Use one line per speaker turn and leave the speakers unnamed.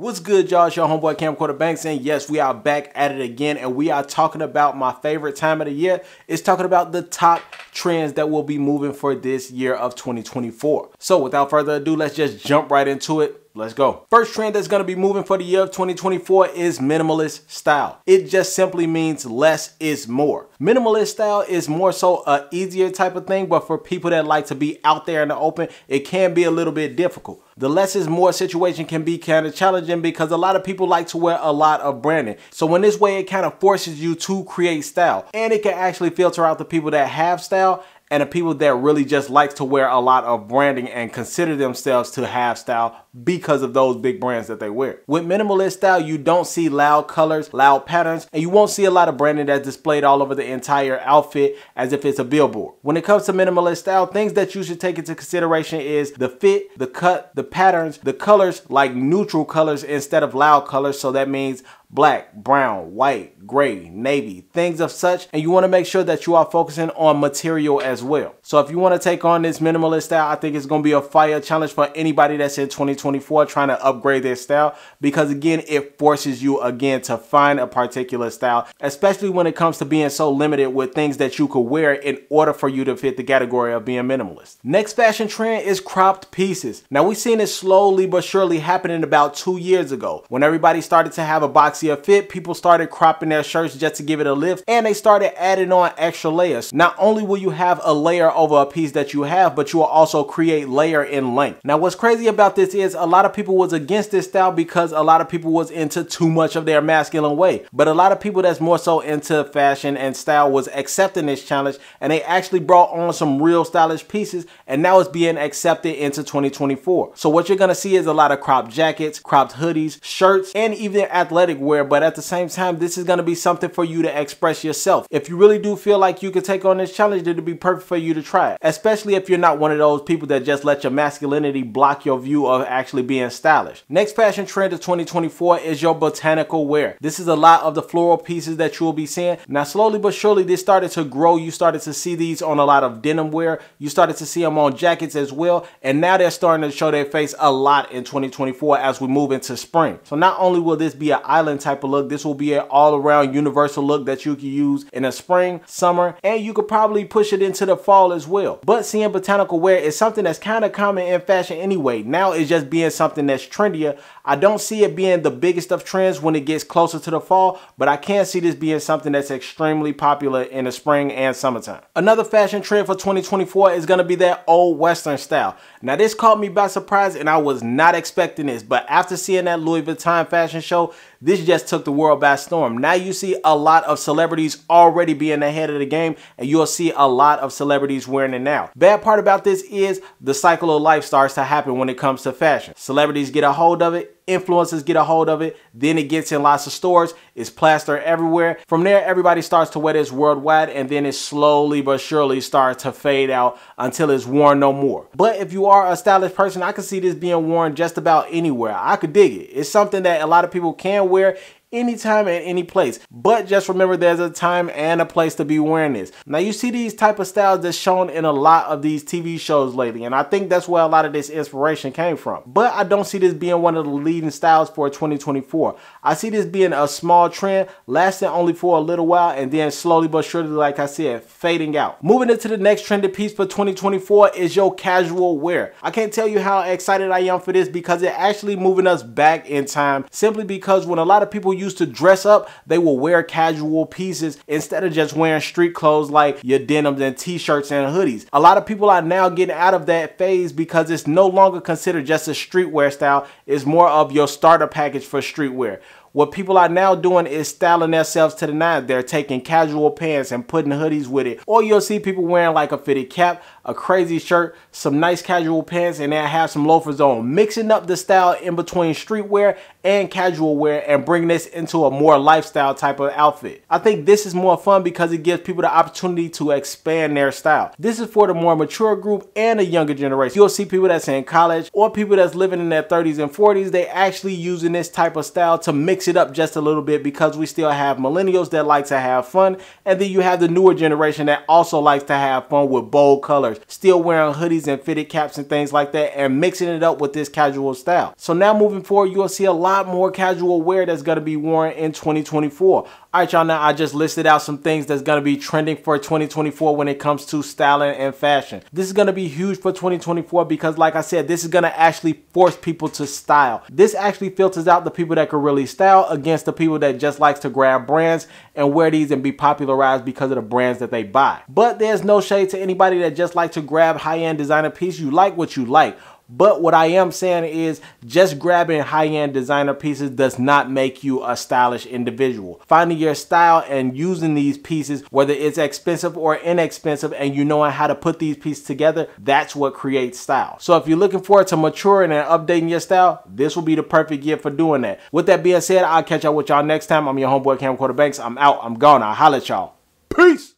What's good, y'all? It's your homeboy Camcorder Banks, and yes, we are back at it again, and we are talking about my favorite time of the year. It's talking about the top trends that will be moving for this year of 2024. So, without further ado, let's just jump right into it. Let's go. First trend that's going to be moving for the year of 2024 is minimalist style. It just simply means less is more. Minimalist style is more so a easier type of thing, but for people that like to be out there in the open, it can be a little bit difficult. The less is more situation can be kind of challenging because a lot of people like to wear a lot of branding. So in this way, it kind of forces you to create style and it can actually filter out the people that have style and the people that really just like to wear a lot of branding and consider themselves to have style because of those big brands that they wear. With minimalist style, you don't see loud colors, loud patterns, and you won't see a lot of branding that's displayed all over the entire outfit as if it's a billboard. When it comes to minimalist style, things that you should take into consideration is the fit, the cut, the patterns, the colors like neutral colors instead of loud colors. So that means black, brown, white, gray, navy, things of such. And you want to make sure that you are focusing on material as well. So if you want to take on this minimalist style, I think it's going to be a fire challenge for anybody that's in 2024 trying to upgrade their style because again, it forces you again to find a particular style, especially when it comes to being so limited with things that you could wear in order for you to fit the category of being minimalist. Next fashion trend is cropped pieces. Now we've seen it slowly but surely happening about two years ago when everybody started to have a box boxier fit, people started cropping their shirts just to give it a lift and they started adding on extra layers. Not only will you have a layer over a piece that you have, but you will also create layer in length. Now what's crazy about this is a lot of people was against this style because a lot of people was into too much of their masculine way. But a lot of people that's more so into fashion and style was accepting this challenge and they actually brought on some real stylish pieces and now it's being accepted into 2024. So what you're gonna see is a lot of cropped jackets, cropped hoodies, shirts, and even athletic wear, but at the same time, this is going to be something for you to express yourself. If you really do feel like you could take on this challenge, it'd be perfect for you to try it, especially if you're not one of those people that just let your masculinity block your view of actually being stylish. Next fashion trend of 2024 is your botanical wear. This is a lot of the floral pieces that you will be seeing. Now, slowly but surely, this started to grow. You started to see these on a lot of denim wear. You started to see them on jackets as well. And now they're starting to show their face a lot in 2024 as we move into spring. So not only will this be an island type of look. This will be an all around universal look that you can use in the spring, summer, and you could probably push it into the fall as well. But seeing botanical wear is something that's kind of common in fashion anyway. Now it's just being something that's trendier. I don't see it being the biggest of trends when it gets closer to the fall, but I can see this being something that's extremely popular in the spring and summertime. Another fashion trend for 2024 is going to be that old Western style. Now this caught me by surprise and I was not expecting this, but after seeing that Louis Vuitton fashion show, this just took the world by storm. Now you see a lot of celebrities already being ahead of the game and you'll see a lot of celebrities wearing it now. Bad part about this is the cycle of life starts to happen when it comes to fashion. Celebrities get a hold of it, influencers get a hold of it, then it gets in lots of stores, it's plastered everywhere. From there, everybody starts to wear this worldwide and then it slowly but surely starts to fade out until it's worn no more. But if you are a stylish person, I can see this being worn just about anywhere. I could dig it. It's something that a lot of people can wear anytime and any place. But just remember there's a time and a place to be wearing this. Now you see these type of styles that's shown in a lot of these TV shows lately and I think that's where a lot of this inspiration came from. But I don't see this being one of the leading styles for 2024. I see this being a small trend lasting only for a little while and then slowly but surely like I said fading out. Moving into the next trended piece for 2024 is your casual wear. I can't tell you how excited I am for this because it actually moving us back in time simply because when a lot of people used to dress up, they will wear casual pieces instead of just wearing street clothes like your denims and t-shirts and hoodies. A lot of people are now getting out of that phase because it's no longer considered just a streetwear style. It's more of your starter package for streetwear. What people are now doing is styling themselves to the nine. They're taking casual pants and putting hoodies with it. Or you'll see people wearing like a fitted cap, a crazy shirt, some nice casual pants, and then have some loafers on. Mixing up the style in between streetwear and casual wear and bring this into a more lifestyle type of outfit. I think this is more fun because it gives people the opportunity to expand their style. This is for the more mature group and the younger generation. You'll see people that's in college or people that's living in their 30s and 40s, they actually using this type of style to mix it up just a little bit because we still have millennials that like to have fun and then you have the newer generation that also likes to have fun with bold colors still wearing hoodies and fitted caps and things like that and mixing it up with this casual style. So now moving forward, you'll see a lot more casual wear that's going to be worn in 2024. All right, y'all, now I just listed out some things that's going to be trending for 2024 when it comes to styling and fashion. This is going to be huge for 2024 because, like I said, this is going to actually force people to style. This actually filters out the people that can really style against the people that just likes to grab brands and wear these and be popularized because of the brands that they buy. But there's no shade to anybody that just like to grab high-end designer piece. You like what you like. But what I am saying is just grabbing high-end designer pieces does not make you a stylish individual. Finding your style and using these pieces, whether it's expensive or inexpensive, and you knowing how to put these pieces together, that's what creates style. So if you're looking forward to maturing and updating your style, this will be the perfect year for doing that. With that being said, I'll catch up with y'all next time. I'm your homeboy Camcorder Banks. I'm out. I'm gone. I'll holla at y'all. Peace.